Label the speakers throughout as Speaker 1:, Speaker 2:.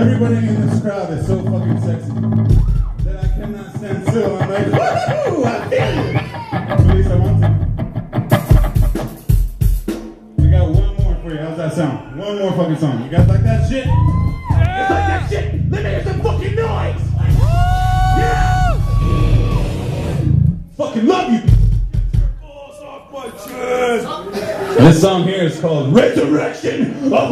Speaker 1: Everybody in this crowd is so fucking sexy that I cannot stand still. I'm like, woohoo! I feel it. At least I want to. We got one more for you. How's that sound? One more fucking song. You guys like that shit? You guys like that shit? Let me hear some fucking noise! Yeah! Fucking love you! This song here is called Resurrection of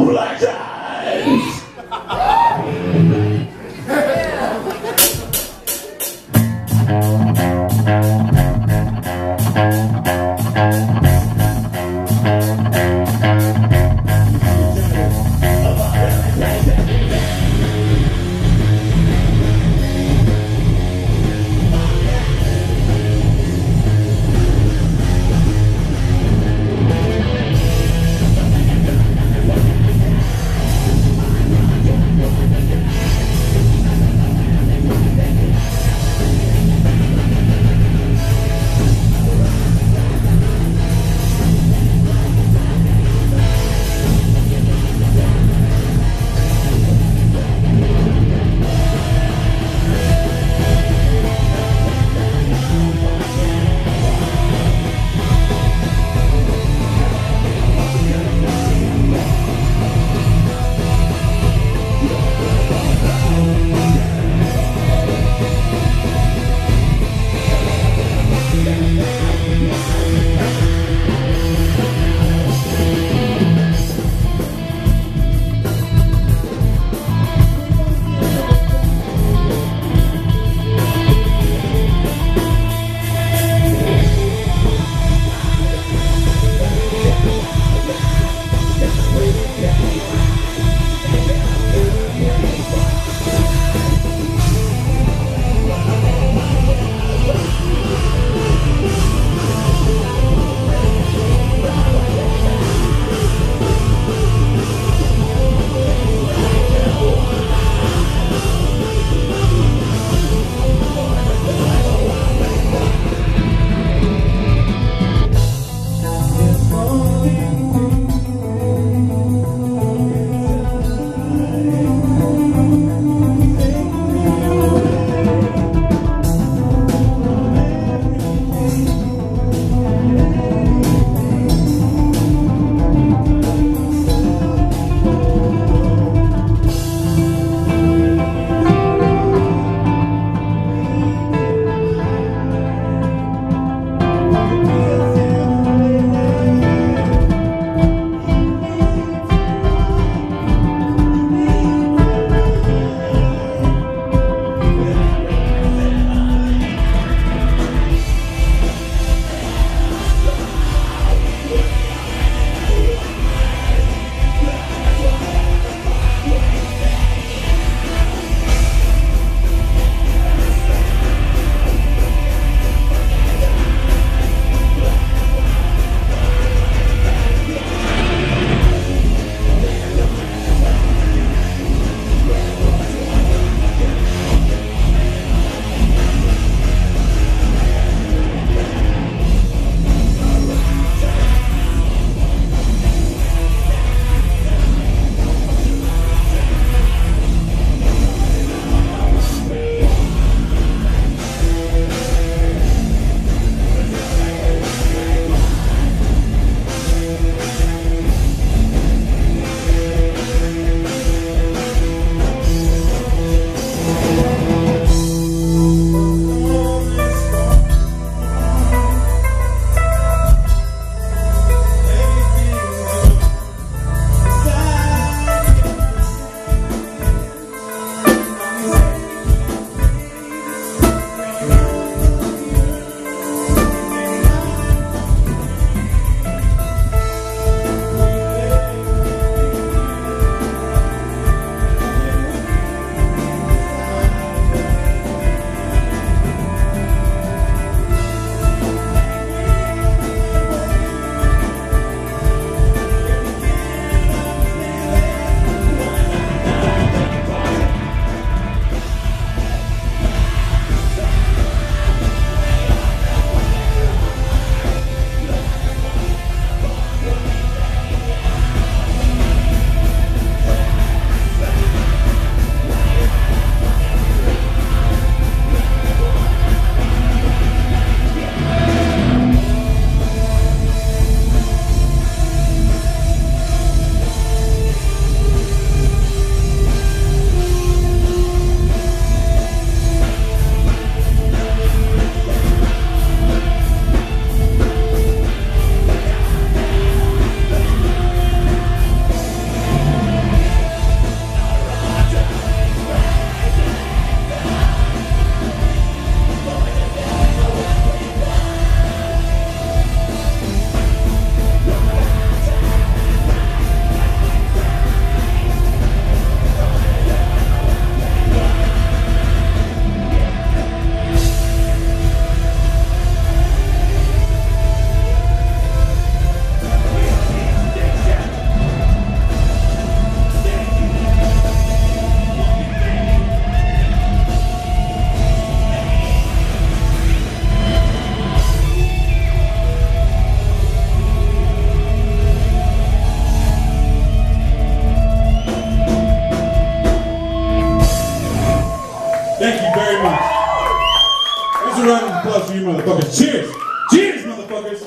Speaker 1: Legends! applause for you motherfuckers. Cheers. Cheers, motherfuckers.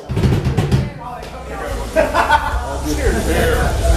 Speaker 1: Cheers.